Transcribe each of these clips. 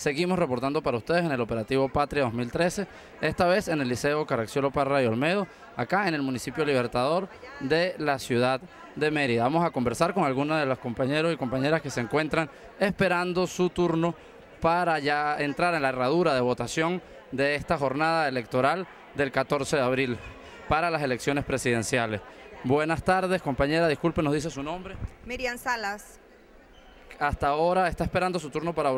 Seguimos reportando para ustedes en el operativo Patria 2013, esta vez en el Liceo Caracciolo Parra y Olmedo, acá en el municipio Libertador de la ciudad de Mérida. Vamos a conversar con algunos de los compañeros y compañeras que se encuentran esperando su turno para ya entrar en la herradura de votación de esta jornada electoral del 14 de abril para las elecciones presidenciales. Buenas tardes, compañera, disculpe, nos dice su nombre. Miriam Salas hasta ahora está esperando su turno para,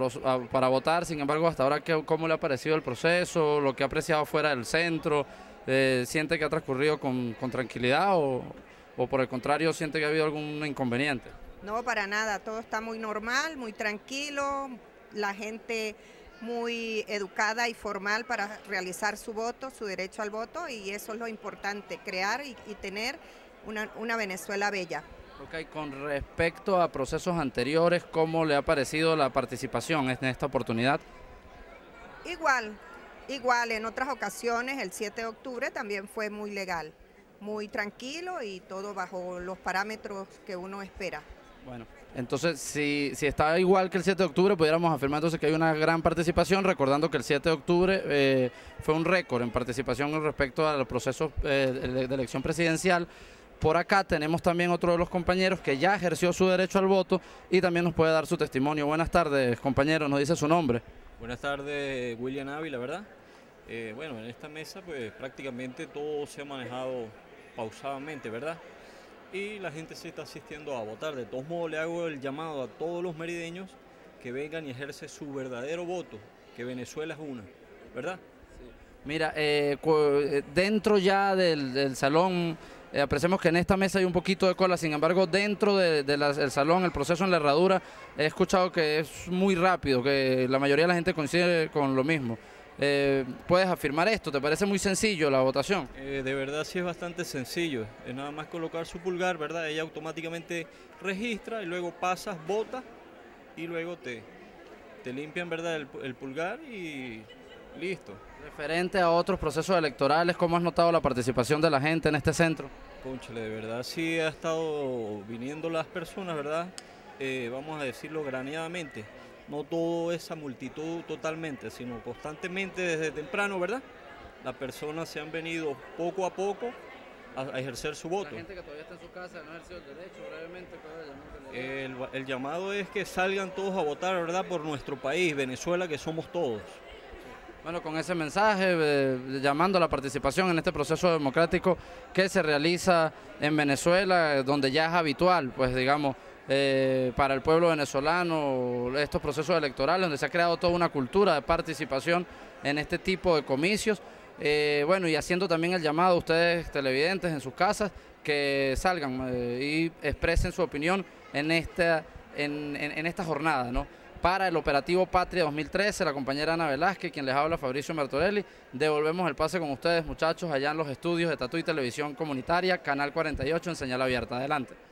para votar, sin embargo, hasta ahora, ¿cómo le ha parecido el proceso, lo que ha apreciado fuera del centro? Eh, ¿Siente que ha transcurrido con, tranquilidad o, o, por el contrario siente que ha habido algún inconveniente? No, para nada, todo está muy normal, muy tranquilo, la gente muy educada y formal para realizar su voto, su derecho al voto y eso es lo importante, crear y, tener una, una Venezuela bella. Ok, con respecto a procesos anteriores, ¿cómo le ha parecido la participación en esta oportunidad? Igual, igual, en otras ocasiones, el 7 de octubre también fue muy legal, muy tranquilo y todo bajo los parámetros que uno espera. Bueno, entonces si, si está igual que el 7 de octubre, pudiéramos afirmar entonces que hay una gran participación, recordando que el 7 de octubre eh, fue un récord en participación respecto a los procesos eh, de elección presidencial. Por acá tenemos también otro de los compañeros que ya ejerció su derecho al voto y también nos puede dar su testimonio. Buenas tardes, compañero, nos dice su nombre. Buenas tardes, William Ávila, ¿verdad? Eh, bueno, en esta mesa pues prácticamente todo se ha manejado pausadamente, ¿verdad? Y la gente se está asistiendo a votar. De todos modos le hago el llamado a todos los merideños que vengan y ejercen su verdadero voto, que Venezuela es una, ¿verdad? Mira, eh, eh, dentro ya del salón eh, apreciamos que en esta mesa hay un poquito de cola, sin embargo, dentro del salón, el proceso en la herradura, he escuchado que es muy rápido, que la mayoría de la gente coincide con lo mismo. Eh, ¿Puedes afirmar esto? ¿Te parece muy sencillo la votación? Eh, de verdad sí es bastante sencillo. Es nada más colocar su pulgar, ¿verdad? Ella automáticamente registra y luego pasas, vota y luego te, te limpian, ¿verdad? el pulgar y listo. Referente a otros procesos electorales, ¿cómo has notado la participación de la gente en este centro? Conchale, de verdad sí ha estado viniendo las personas, ¿verdad? Eh, vamos a decirlo graneadamente. No toda esa multitud totalmente, sino constantemente desde temprano, ¿verdad? Las personas se han venido poco a poco a, ejercer su voto. La gente que todavía está en su casa no ha ejercido el derecho, brevemente, el, el llamado es que salgan todos a votar, ¿verdad? Por nuestro país, Venezuela, que somos todos. Bueno, con ese mensaje, eh, llamando a la participación en este proceso democrático que se realiza en Venezuela, donde ya es habitual, pues digamos, eh, para el pueblo venezolano, estos procesos electorales, donde se ha creado toda una cultura de participación en este tipo de comicios. Eh, bueno, y haciendo también el llamado a ustedes televidentes en sus casas que salgan y expresen su opinión en esta, en, en esta jornada, ¿no? Para el operativo Patria 2013, la compañera Ana Velázquez, quien les habla Fabricio Martorelli. Devolvemos el pase con ustedes, muchachos, allá en los estudios de Tatu y Televisión Comunitaria, Canal 48 en señal abierta. Adelante.